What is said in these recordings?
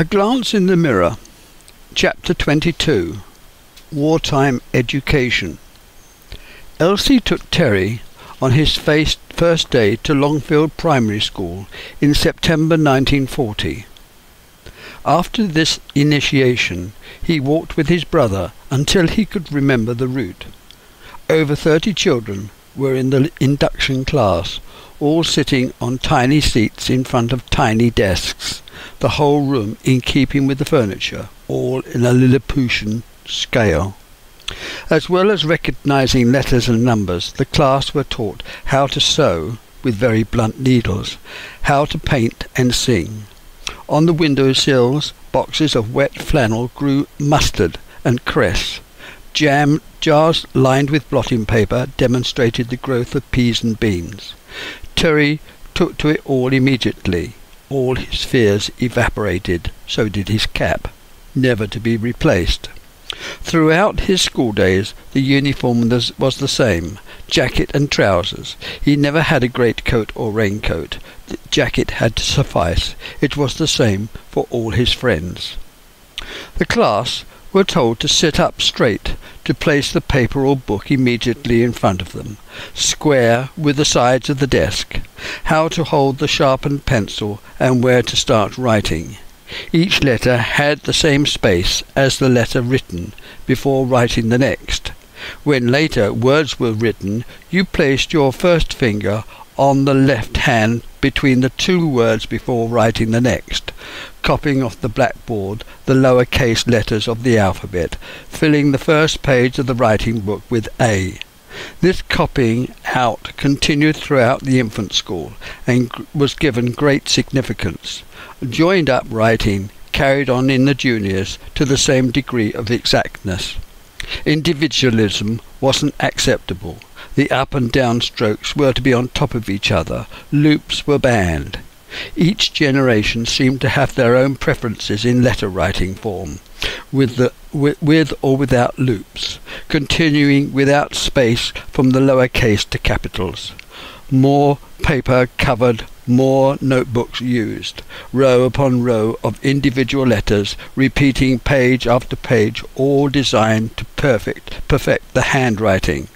A Glance in the Mirror, Chapter 22 Wartime Education. Elsie took Terry on his first day to Longfield Primary School in September 1940. After this initiation, he walked with his brother until he could remember the route. Over thirty children were in the induction class, all sitting on tiny seats in front of tiny desks, the whole room in keeping with the furniture, all in a Lilliputian scale. As well as recognizing letters and numbers, the class were taught how to sew with very blunt needles, how to paint and sing. On the window sills, boxes of wet flannel grew mustard and cress. Jam jars lined with blotting paper demonstrated the growth of peas and beans. Terry took to it all immediately. All his fears evaporated, so did his cap, never to be replaced. Throughout his school days the uniform was the same, jacket and trousers. He never had a greatcoat or raincoat. The jacket had to suffice. It was the same for all his friends. The class were told to sit up straight, to place the paper or book immediately in front of them, square with the sides of the desk, how to hold the sharpened pencil and where to start writing. Each letter had the same space as the letter written before writing the next. When later words were written, you placed your first finger on the left hand between the two words before writing the next, copying off the blackboard the lower case letters of the alphabet, filling the first page of the writing book with A. This copying out continued throughout the infant school and was given great significance. Joined up writing carried on in the juniors to the same degree of exactness. Individualism wasn't acceptable. The up and down strokes were to be on top of each other. Loops were banned. Each generation seemed to have their own preferences in letter writing form, with, the, with, with or without loops, continuing without space from the lower case to capitals. More paper covered, more notebooks used, row upon row of individual letters, repeating page after page, all designed to perfect, perfect the handwriting.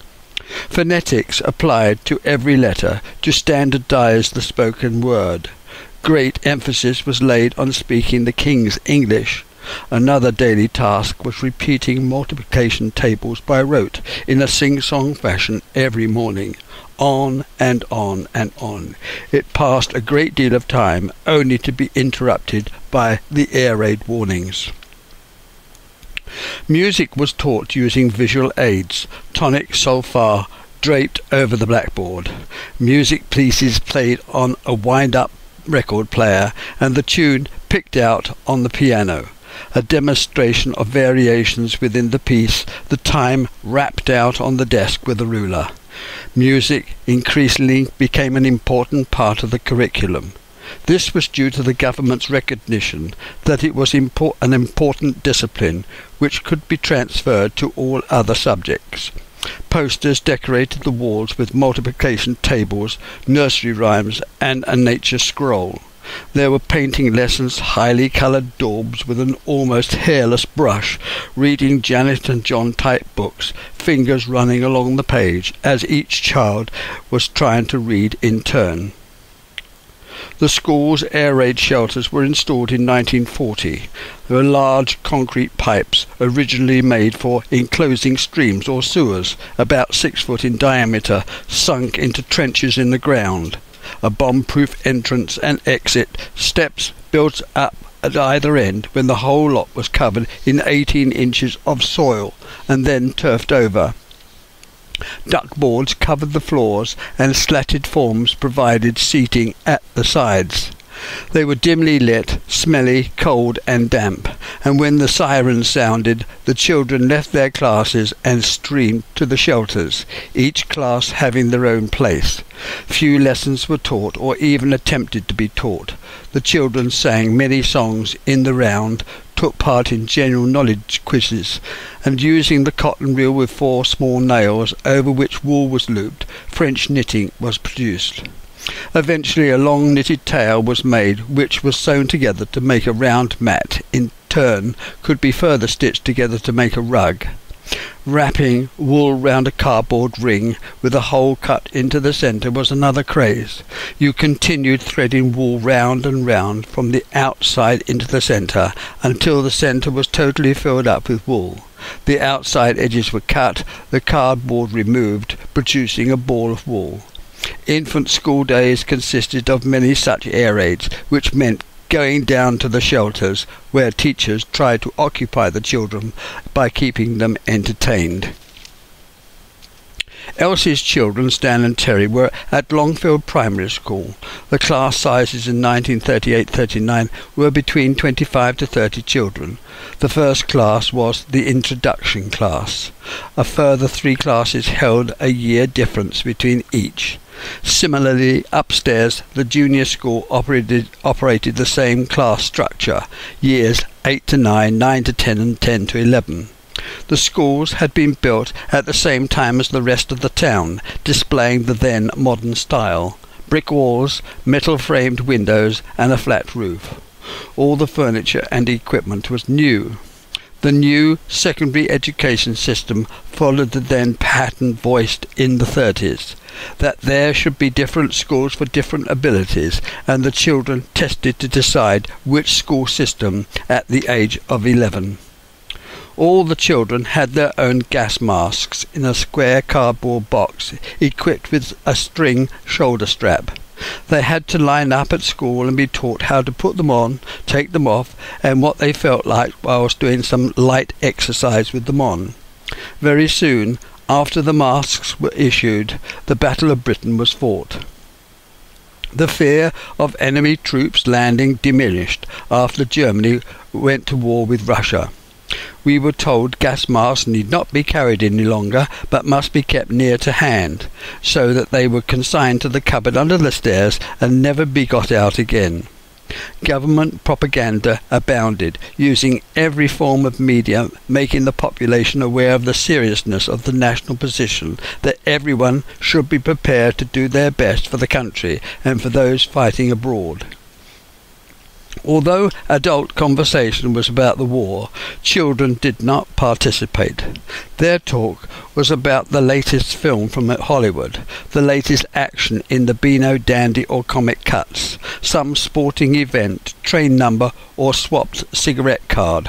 Phonetics applied to every letter to standardize the spoken word. Great emphasis was laid on speaking the King's English. Another daily task was repeating multiplication tables by rote in a sing-song fashion every morning. On and on and on. It passed a great deal of time, only to be interrupted by the air raid warnings. Music was taught using visual aids, tonic solfa draped over the blackboard. Music pieces played on a wind-up record player and the tune picked out on the piano. A demonstration of variations within the piece, the time rapped out on the desk with a ruler. Music increasingly became an important part of the curriculum. This was due to the government's recognition that it was impor- an important discipline which could be transferred to all other subjects. Posters decorated the walls with multiplication tables, nursery rhymes, and a nature scroll. There were painting lessons, highly coloured daubs with an almost hairless brush, reading Janet and John type books, fingers running along the page as each child was trying to read in turn. The school's air raid shelters were installed in 1940. They were large concrete pipes originally made for enclosing streams or sewers, about six foot in diameter, sunk into trenches in the ground. A bomb-proof entrance and exit, steps built up at either end when the whole lot was covered in 18 inches of soil and then turfed over. Duckboards covered the floors and slatted forms provided seating at the sides. They were dimly lit, smelly, cold, and damp, and when the sirens sounded, the children left their classes and streamed to the shelters, each class having their own place. Few lessons were taught or even attempted to be taught. The children sang many songs in the round, took part in general knowledge quizzes, and using the cotton reel with four small nails over which wool was looped, French knitting was produced. Eventually a long knitted tail was made which was sewn together to make a round mat. In turn could be further stitched together to make a rug. Wrapping wool round a cardboard ring with a hole cut into the centre was another craze. You continued threading wool round and round from the outside into the centre until the centre was totally filled up with wool. The outside edges were cut, the cardboard removed, producing a ball of wool. Infant school days consisted of many such air raids, which meant going down to the shelters where teachers tried to occupy the children by keeping them entertained. Elsie's children, Stan and Terry, were at Longfield Primary School. The class sizes in 1938-39 were between 25 to 30 children. The first class was the introduction class. A further three classes held a year difference between each. Similarly, upstairs, the junior school operated, operated the same class structure, years 8 to 9, 9 to 10 and 10 to 11. The schools had been built at the same time as the rest of the town, displaying the then modern style. Brick walls, metal framed windows and a flat roof. All the furniture and equipment was new. The new secondary education system followed the then pattern voiced in the 30s that there should be different schools for different abilities and the children tested to decide which school system at the age of 11. All the children had their own gas masks in a square cardboard box equipped with a string shoulder strap. They had to line up at school and be taught how to put them on, take them off, and what they felt like whilst doing some light exercise with them on. Very soon, after the masks were issued, the Battle of Britain was fought. The fear of enemy troops landing diminished after Germany went to war with Russia. We were told gas masks need not be carried any longer, but must be kept near to hand, so that they were consigned to the cupboard under the stairs and never be got out again. Government propaganda abounded, using every form of media, making the population aware of the seriousness of the national position, that everyone should be prepared to do their best for the country and for those fighting abroad. Although adult conversation was about the war, children did not participate. Their talk was about the latest film from Hollywood, the latest action in the Beano Dandy or comic cuts, some sporting event, train number, or swapped cigarette card.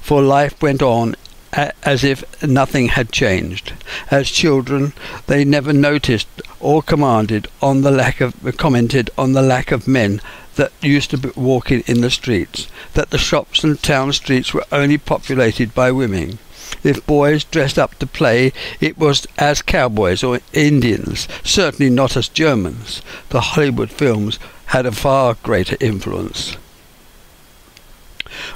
For life went on as if nothing had changed. As children, they never noticed or commanded on the lack of commented on the lack of men that used to be walking in the streets, that the shops and town streets were only populated by women. If boys dressed up to play, it was as cowboys or Indians, certainly not as Germans. The Hollywood films had a far greater influence.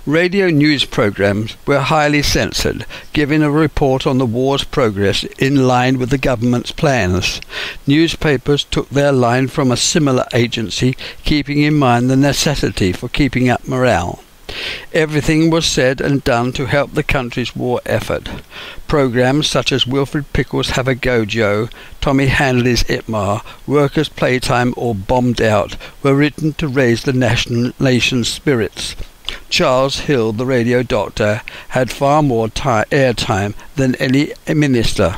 Radio news programs were highly censored, giving a report on the war's progress in line with the government's plans. Newspapers took their line from a similar agency, keeping in mind the necessity for keeping up morale. Everything was said and done to help the country's war effort. Programs such as Wilfred Pickle's Have a Go Joe, Tommy Handley's ITMA, Workers' Playtime or Bombed Out were written to raise the national nation's spirits. Charles Hill, the radio doctor, had far more airtime than any minister.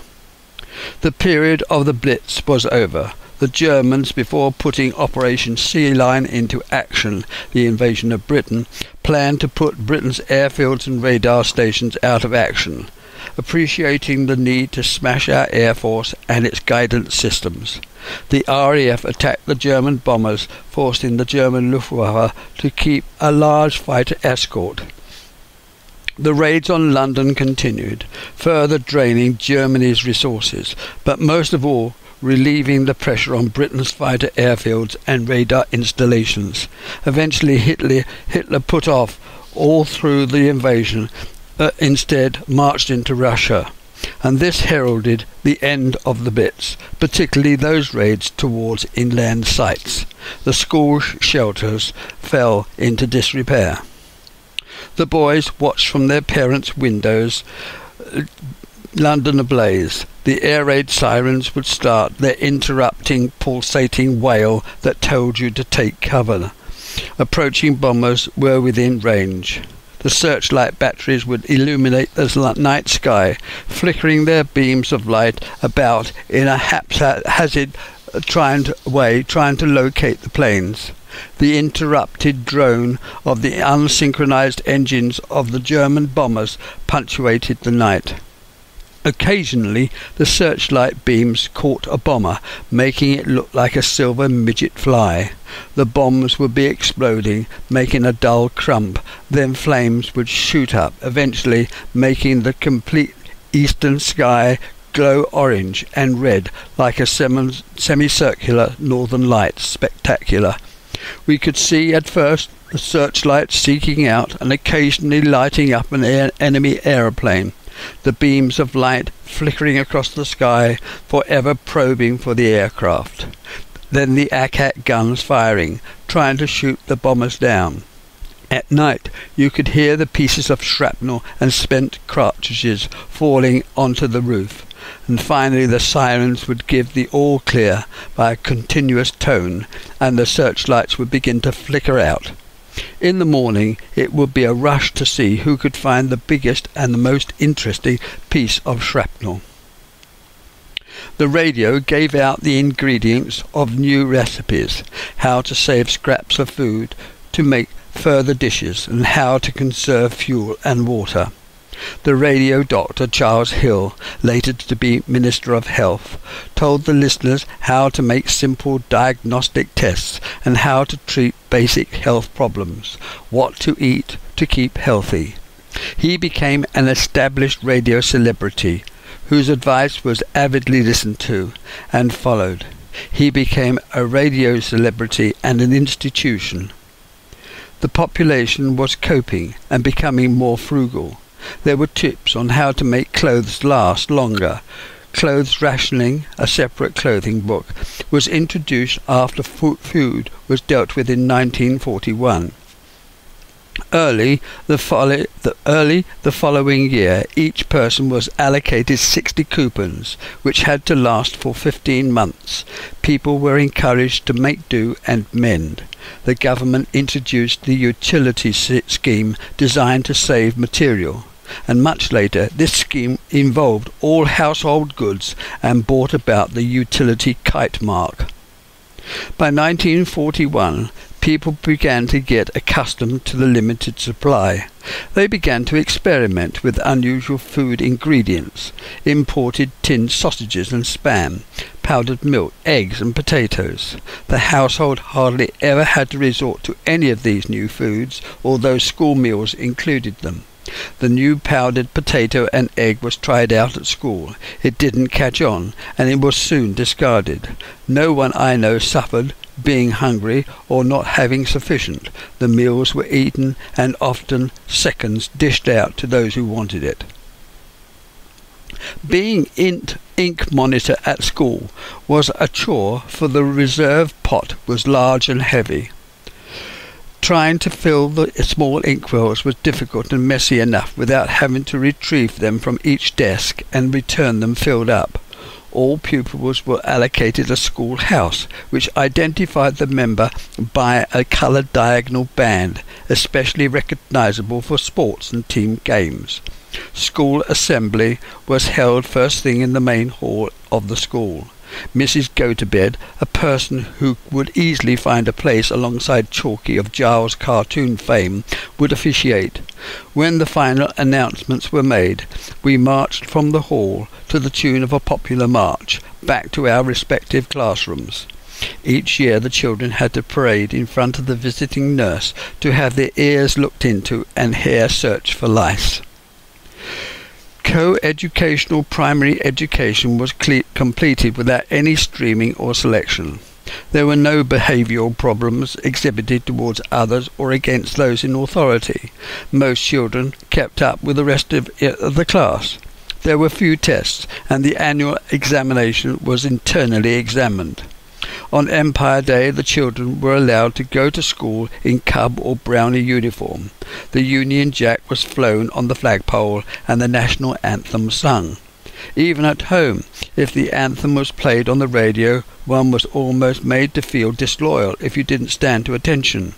The period of the Blitz was over. The Germans, before putting Operation Sea Lion into action, the invasion of Britain, planned to put Britain's airfields and radar stations out of action appreciating the need to smash our Air Force and its guidance systems. The RAF attacked the German bombers, forcing the German Luftwaffe to keep a large fighter escort. The raids on London continued, further draining Germany's resources, but most of all relieving the pressure on Britain's fighter airfields and radar installations. Eventually Hitler, Hitler put off all through the invasion uh, instead marched into Russia, and this heralded the end of the Blitz, particularly those raids towards inland sites. The school shelters fell into disrepair. The boys watched from their parents' windows uh, London ablaze. The air raid sirens would start their interrupting, pulsating wail that told you to take cover. Approaching bombers were within range. The searchlight batteries would illuminate the night sky, flickering their beams of light about in a haphazard trying to, way, trying to locate the planes. The interrupted drone of the unsynchronized engines of the German bombers punctuated the night. Occasionally, the searchlight beams caught a bomber, making it look like a silver midget fly. The bombs would be exploding, making a dull crump. Then flames would shoot up, eventually making the complete eastern sky glow orange and red like a semicircular northern light spectacular. We could see at first the searchlights seeking out and occasionally lighting up an enemy aeroplane the beams of light flickering across the sky, forever probing for the aircraft. Then the ack guns firing, trying to shoot the bombers down. At night, you could hear the pieces of shrapnel and spent cartridges falling onto the roof. And finally, the sirens would give the all clear by a continuous tone, and the searchlights would begin to flicker out. In the morning it would be a rush to see who could find the biggest and the most interesting piece of shrapnel. The radio gave out the ingredients of new recipes, how to save scraps of food to make further dishes, and how to conserve fuel and water. The radio doctor Charles Hill, later to be Minister of Health, told the listeners how to make simple diagnostic tests and how to treat basic health problems, what to eat to keep healthy. He became an established radio celebrity whose advice was avidly listened to and followed. He became a radio celebrity and an institution. The population was coping and becoming more frugal. There were tips on how to make clothes last longer. Clothes rationing, a separate clothing book, was introduced after food was dealt with in 1941. Early the, folly, the, early the following year, each person was allocated 60 coupons, which had to last for 15 months. People were encouraged to make do and mend. The government introduced the utility scheme designed to save material and much later this scheme involved all household goods and brought about the utility kite mark. By 1941, people began to get accustomed to the limited supply. They began to experiment with unusual food ingredients, imported tinned sausages and spam, powdered milk, eggs and potatoes. The household hardly ever had to resort to any of these new foods, although school meals included them. The new powdered potato and egg was tried out at school. It didn't catch on, and it was soon discarded. No one I know suffered being hungry or not having sufficient. The meals were eaten and often seconds dished out to those who wanted it. Being int ink monitor at school was a chore for the reserve pot was large and heavy. Trying to fill the small inkwells was difficult and messy enough without having to retrieve them from each desk and return them filled up. All pupils were allocated a school house, which identified the member by a coloured diagonal band, especially recognizable for sports and team games. School assembly was held first thing in the main hall of the school. Mrs. Gotobed, a person who would easily find a place alongside Chalky of Giles cartoon fame, would officiate. When the final announcements were made, we marched from the hall to the tune of a popular march, back to our respective classrooms. Each year the children had to parade in front of the visiting nurse to have their ears looked into and hair searched for lice co-educational primary education was completed without any streaming or selection. There were no behavioural problems exhibited towards others or against those in authority. Most children kept up with the rest of eh, the class. There were few tests, and the annual examination was internally examined. On Empire Day, the children were allowed to go to school in cub or brownie uniform. The Union Jack was flown on the flagpole and the national anthem sung. Even at home, if the anthem was played on the radio, one was almost made to feel disloyal if you didn't stand to attention.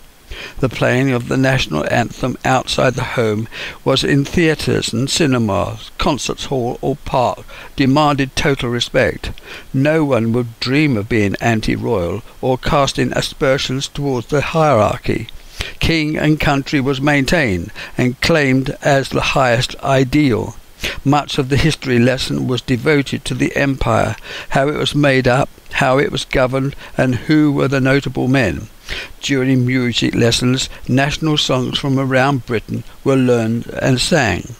The playing of the national anthem outside the home was in theatres and cinemas, concerts hall or park, demanded total respect. No one would dream of being anti-royal or casting aspersions towards the hierarchy. King and country was maintained and claimed as the highest ideal. Much of the history lesson was devoted to the empire, how it was made up, how it was governed, and who were the notable men. During music lessons, national songs from around Britain were learned and sang.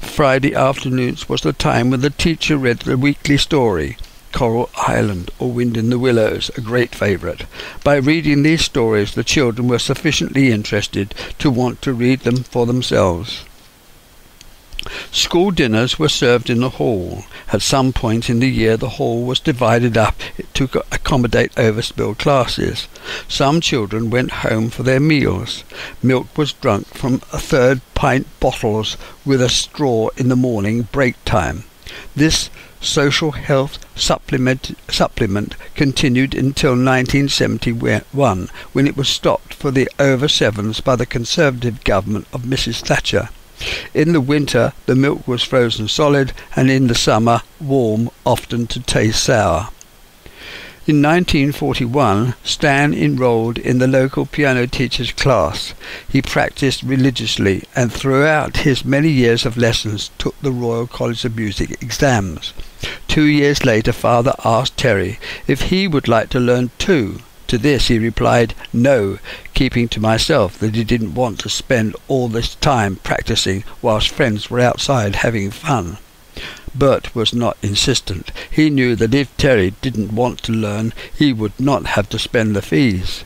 Friday afternoons was the time when the teacher read the weekly story. Coral Island or Wind in the Willows, a great favourite. By reading these stories, the children were sufficiently interested to want to read them for themselves. School dinners were served in the hall. At some point in the year the hall was divided up to accommodate overspilled classes. Some children went home for their meals. Milk was drunk from third pint bottles with a straw in the morning break time. This social health supplement, supplement continued until 1971 when it was stopped for the over sevens by the Conservative government of Mrs Thatcher. In the winter the milk was frozen solid, and in the summer warm, often to taste sour. In 1941, Stan enrolled in the local piano teacher's class. He practiced religiously and throughout his many years of lessons took the Royal College of Music exams. Two years later, father asked Terry if he would like to learn too. To this he replied, no, keeping to myself that he didn't want to spend all this time practicing whilst friends were outside having fun. Bert was not insistent. He knew that if Terry didn't want to learn, he would not have to spend the fees.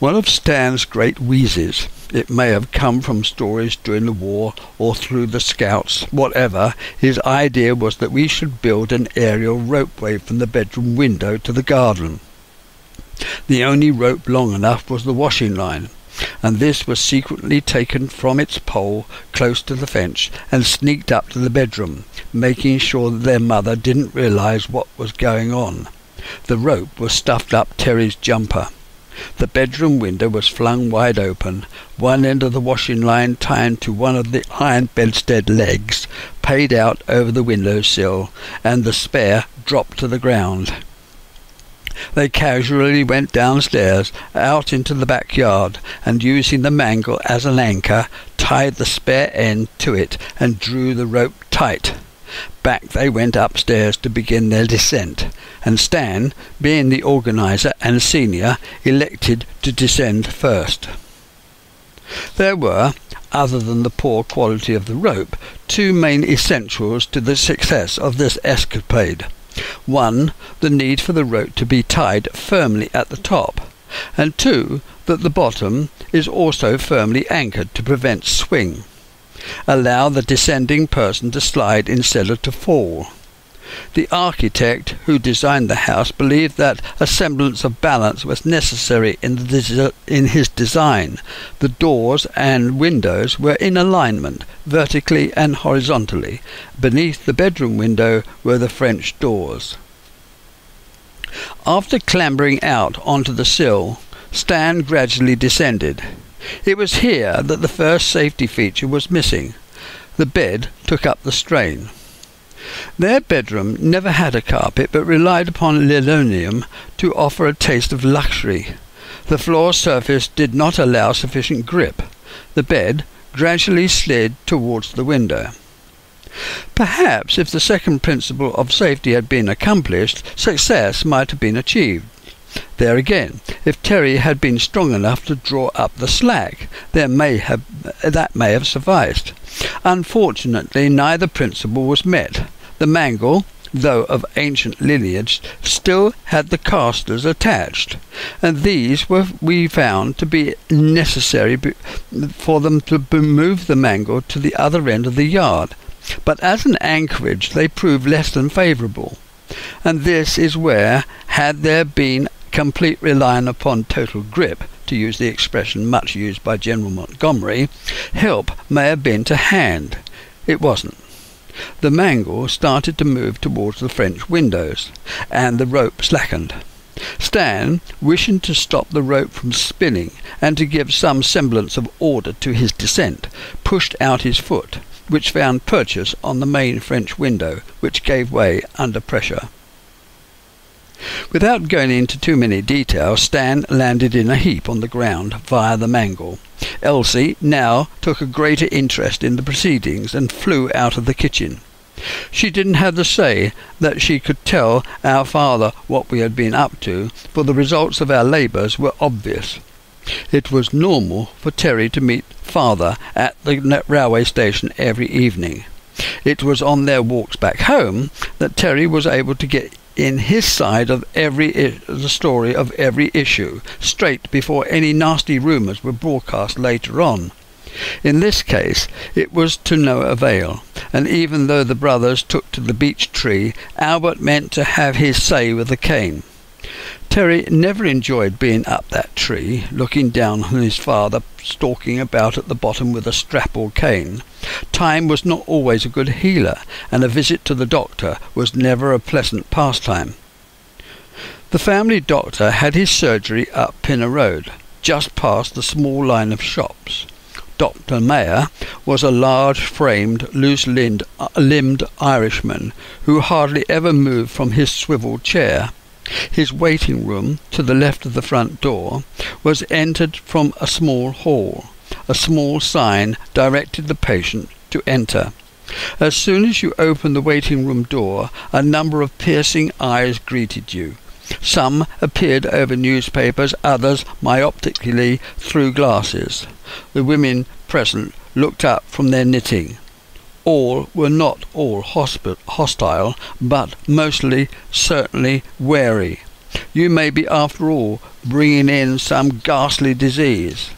One of Stan's great wheezes, it may have come from stories during the war or through the scouts, whatever, his idea was that we should build an aerial ropeway from the bedroom window to the garden. The only rope long enough was the washing line, and this was secretly taken from its pole close to the fence and sneaked up to the bedroom, making sure that their mother didn't realize what was going on. The rope was stuffed up Terry's jumper. The bedroom window was flung wide open, one end of the washing line tied to one of the iron bedstead legs, paid out over the window sill, and the spare dropped to the ground. They casually went downstairs, out into the backyard, and using the mangle as an anchor, tied the spare end to it and drew the rope tight. Back they went upstairs to begin their descent, and Stan, being the organizer and senior, elected to descend first. There were, other than the poor quality of the rope, two main essentials to the success of this escapade. One, the need for the rope to be tied firmly at the top, and two, that the bottom is also firmly anchored to prevent swing. Allow the descending person to slide instead of to fall. The architect who designed the house believed that a semblance of balance was necessary in, the, in his design. The doors and windows were in alignment, vertically and horizontally. Beneath the bedroom window were the French doors. After clambering out onto the sill, Stan gradually descended. It was here that the first safety feature was missing. The bed took up the strain. Their bedroom never had a carpet, but relied upon linoleum to offer a taste of luxury. The floor surface did not allow sufficient grip. The bed gradually slid towards the window. Perhaps if the second principle of safety had been accomplished, success might have been achieved. There again, if Terry had been strong enough to draw up the slack, there may have, that may have sufficed. Unfortunately, neither principle was met. The mangle, though of ancient lineage, still had the casters attached, and these were we found to be necessary for them to move the mangle to the other end of the yard. But as an anchorage they proved less than favourable, and this is where, had there been complete reliance upon total grip, to use the expression much used by General Montgomery, help may have been to hand. It wasn't. The mangle started to move towards the French windows, and the rope slackened. Stan, wishing to stop the rope from spinning and to give some semblance of order to his descent, pushed out his foot, which found purchase on the main French window, which gave way under pressure. Without going into too many details, Stan landed in a heap on the ground via the mangle. Elsie now took a greater interest in the proceedings and flew out of the kitchen. She didn't have to say that she could tell our father what we had been up to, for the results of our labours were obvious. It was normal for Terry to meet father at the railway station every evening. It was on their walks back home that Terry was able to get in his side of every the story of every issue straight before any nasty rumours were broadcast later on. In this case, it was to no avail, and even though the brothers took to the beech tree, Albert meant to have his say with the cane. Terry never enjoyed being up that tree, looking down on his father stalking about at the bottom with a strap or cane. Time was not always a good healer, and a visit to the doctor was never a pleasant pastime. The family doctor had his surgery up Pinner Road, just past the small line of shops. Dr. Mayer was a large-framed, loose-limbed uh, Irishman who hardly ever moved from his swivel chair. His waiting room, to the left of the front door, was entered from a small hall. A small sign directed the patient to enter. As soon as you opened the waiting room door, a number of piercing eyes greeted you. Some appeared over newspapers, others myopically through glasses. The women present looked up from their knitting all were not all hostile, but mostly certainly wary. You may be, after all, bringing in some ghastly disease.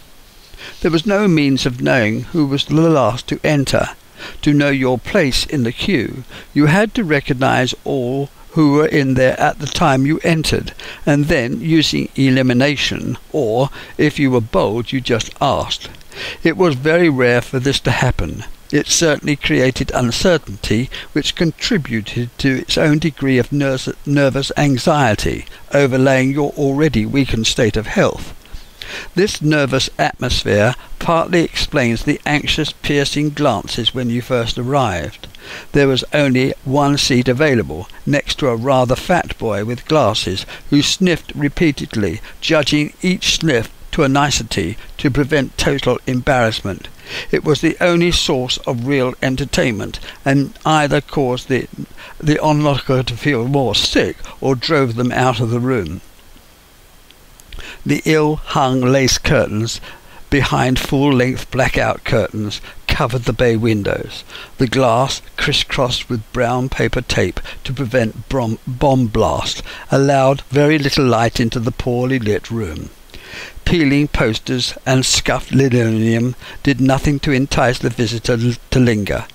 There was no means of knowing who was the last to enter. To know your place in the queue, you had to recognize all who were in there at the time you entered, and then using elimination, or, if you were bold, you just asked. It was very rare for this to happen. It certainly created uncertainty, which contributed to its own degree of nervous anxiety, overlaying your already weakened state of health. This nervous atmosphere partly explains the anxious, piercing glances when you first arrived. There was only one seat available, next to a rather fat boy with glasses, who sniffed repeatedly, judging each sniff to a nicety to prevent total embarrassment. It was the only source of real entertainment, and either caused the, the onlooker to feel more sick or drove them out of the room. The ill-hung lace curtains behind full-length blackout curtains covered the bay windows. The glass, crisscrossed with brown paper tape to prevent bomb blast, allowed very little light into the poorly lit room. Peeling posters and scuffed linoleum did nothing to entice the visitor to linger.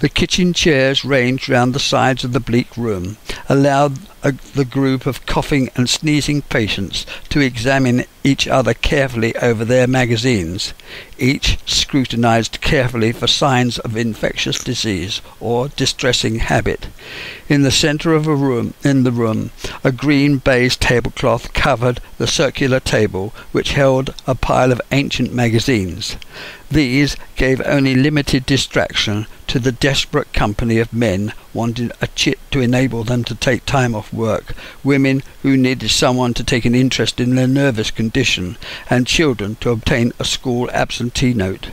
The kitchen chairs ranged round the sides of the bleak room, allowed a, the group of coughing and sneezing patients to examine each other carefully over their magazines. Each scrutinized carefully for signs of infectious disease or distressing habit. In the center of a room, in the room, a green baize tablecloth covered the circular table which held a pile of ancient magazines. These gave only limited distraction to the desperate company of men wanting a chit to enable them to take time off work, women who needed someone to take an interest in their nervous condition, and children to obtain a school absentee note.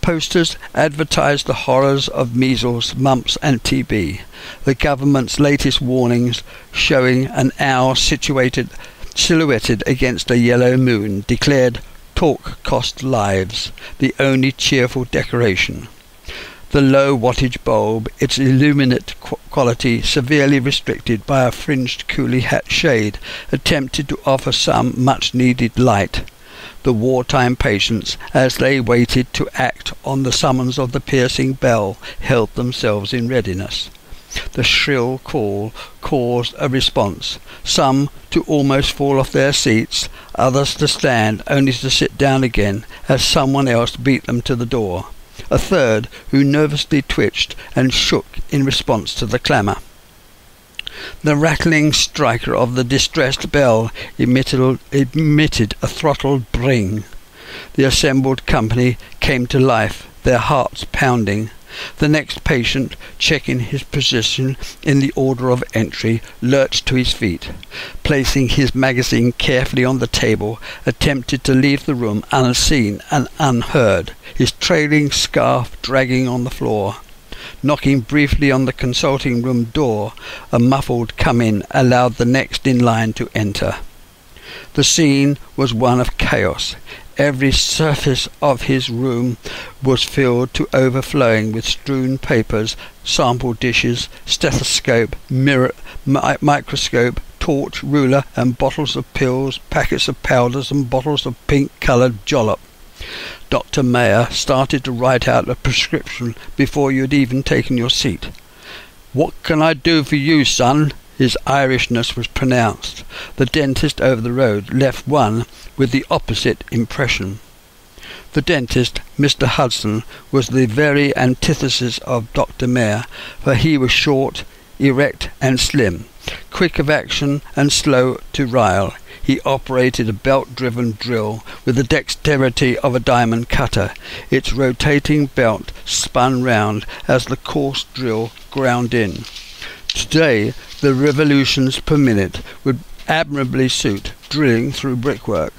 Posters advertised the horrors of measles, mumps, and TB. The government's latest warnings, showing an owl situated silhouetted against a yellow moon, declared talk cost lives, the only cheerful decoration. The low wattage bulb, its illuminate quality severely restricted by a fringed coolie hat shade, attempted to offer some much needed light. The wartime patients, as they waited to act on the summons of the piercing bell, held themselves in readiness. The shrill call caused a response, some to almost fall off their seats, others to stand only to sit down again as someone else beat them to the door. A third who nervously twitched and shook in response to the clamour. The rattling striker of the distressed bell emitted, emitted a throttled bring. The assembled company came to life, their hearts pounding. The next patient, checking his position in the order of entry, lurched to his feet. Placing his magazine carefully on the table, attempted to leave the room unseen and unheard, his trailing scarf dragging on the floor. Knocking briefly on the consulting room door, a muffled come in allowed the next in line to enter. The scene was one of chaos. Every surface of his room was filled to overflowing with strewn papers, sample dishes, stethoscope, mirror, mi- microscope, torch, ruler, and bottles of pills, packets of powders, and bottles of pink-coloured jollop. Dr. Mayer started to write out a prescription before you had even taken your seat. What can I do for you, son? His Irishness was pronounced. The dentist over the road left one with the opposite impression. The dentist, Mr. Hudson, was the very antithesis of Dr. Mayer, for he was short, erect, and slim, quick of action and slow to rile. He operated a belt-driven drill with the dexterity of a diamond cutter. Its rotating belt spun round as the coarse drill ground in. Today, the revolutions per minute would admirably suit drilling through brickwork.